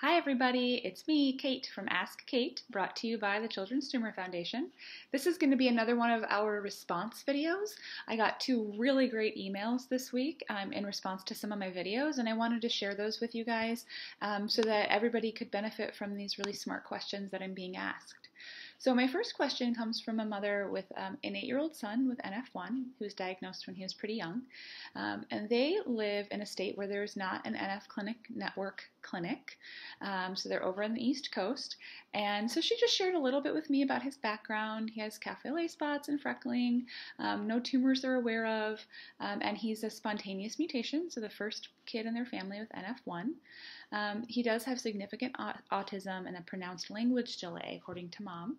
Hi, everybody. It's me, Kate from Ask Kate, brought to you by the Children's Tumor Foundation. This is going to be another one of our response videos. I got two really great emails this week um, in response to some of my videos, and I wanted to share those with you guys um, so that everybody could benefit from these really smart questions that I'm being asked. So, my first question comes from a mother with um, an eight year old son with NF1 who was diagnosed when he was pretty young. Um, and they live in a state where there's not an NF Clinic Network clinic. Um, so, they're over on the East Coast. And so, she just shared a little bit with me about his background. He has cafe lait spots and freckling, um, no tumors they're aware of, um, and he's a spontaneous mutation, so the first kid in their family with NF1. Um, he does have significant autism and a pronounced language delay, according to mom.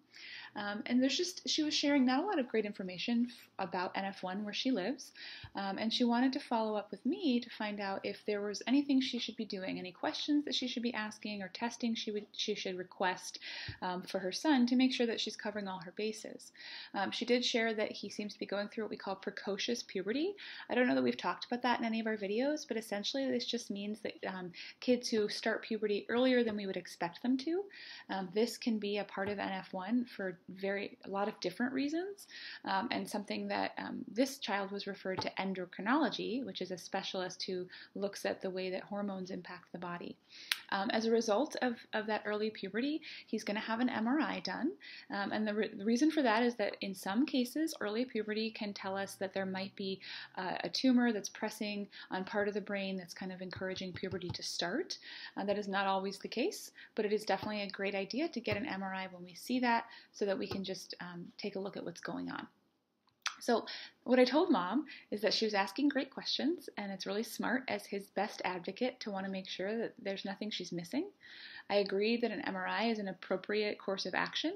Um, and there's just, she was sharing not a lot of great information f- about NF1 where she lives. Um, and she wanted to follow up with me to find out if there was anything she should be doing, any questions that she should be asking, or testing she, would, she should request um, for her son to make sure that she's covering all her bases. Um, she did share that he seems to be going through what we call precocious puberty. I don't know that we've talked about that in any of our videos, but essentially this just means that um, kids who start puberty earlier than we would expect them to, um, this can be a part of NF1 for very a lot of different reasons, um, and something that um, this child was referred to endocrinology, which is a specialist who looks at the way that hormones impact the body. Um, as a result of, of that early puberty, he's going to have an MRI done, um, and the, re- the, reason for that is that in some cases, early puberty can tell us that there might be uh, a tumor that's pressing on part of the brain that's kind of encouraging puberty to start. Uh, that is not always the case, but it is definitely a great idea to get an MRI when we see that so that we can just um, take a look at what's going on. So, what I told mom is that she was asking great questions, and it's really smart as his best advocate to want to make sure that there's nothing she's missing. I agree that an MRI is an appropriate course of action,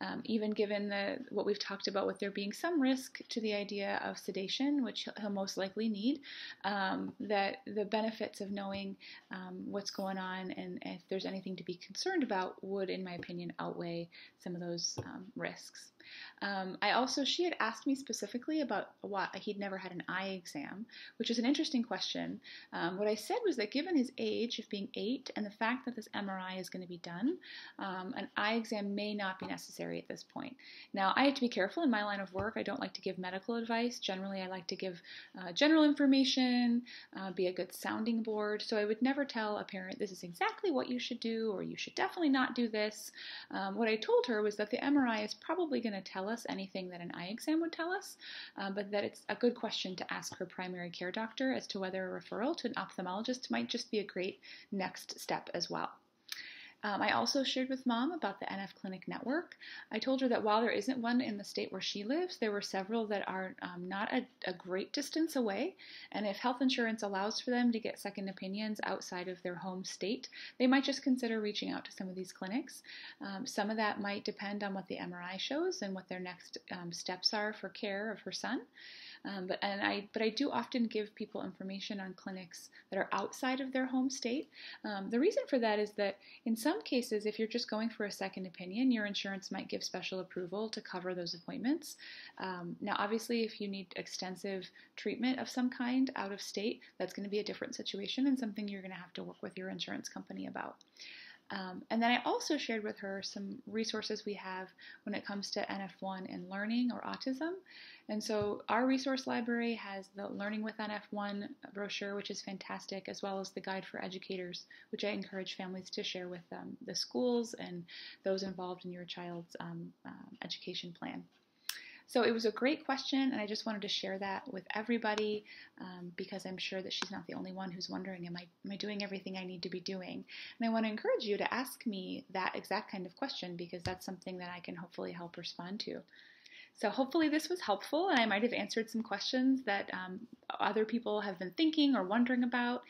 um, even given the what we've talked about with there being some risk to the idea of sedation, which he'll most likely need. Um, that the benefits of knowing um, what's going on and if there's anything to be concerned about would, in my opinion, outweigh some of those um, risks. Um, I also, she had asked me specifically about why he'd never had an eye exam, which is an interesting question. Um, what I said was that given his age of being eight and the fact that this MRI is going to be done, um, an eye exam may not be necessary at this point. Now, I have to be careful in my line of work. I don't like to give medical advice. Generally, I like to give uh, general information, uh, be a good sounding board. So I would never tell a parent this is exactly what you should do or you should definitely not do this. Um, what I told her was that the MRI is probably going to tell us anything that an eye exam would tell us, um, but that it's a good question to ask her primary care doctor as to whether a referral to an ophthalmologist might just be a great next step as well. Um, I also shared with mom about the NF Clinic Network. I told her that while there isn't one in the state where she lives, there were several that are um, not a, a, great distance away. And if health insurance allows for them to get second opinions outside of their home state, they might just consider reaching out to some of these clinics. Um, some of that might depend on what the MRI shows and what their next um, steps are for care of her son. Um, but and I but I do often give people information on clinics that are outside of their home state. Um, the reason for that is that in some cases, if you're just going for a second opinion, your insurance might give special approval to cover those appointments. Um, now, obviously, if you need extensive treatment of some kind out of state, that's going to be a different situation and something you're going to have to work with your insurance company about. Um, and then I also shared with her some resources we have when it comes to NF1 and learning or autism. And so our resource library has the Learning with NF1 brochure, which is fantastic, as well as the Guide for Educators, which I encourage families to share with um, the schools and those involved in your child's um, uh, education plan. So it was a great question, and I just wanted to share that with everybody um, because I'm sure that she's not the only one who's wondering, am I, am I doing everything I need to be doing? And I want to encourage you to ask me that exact kind of question because that's something that I can hopefully help respond to. So hopefully this was helpful, and I might have answered some questions that um, other people have been thinking or wondering about.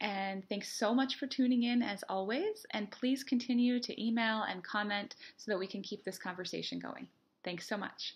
And thanks so much for tuning in as always. And please continue to email and comment so that we can keep this conversation going. Thanks so much.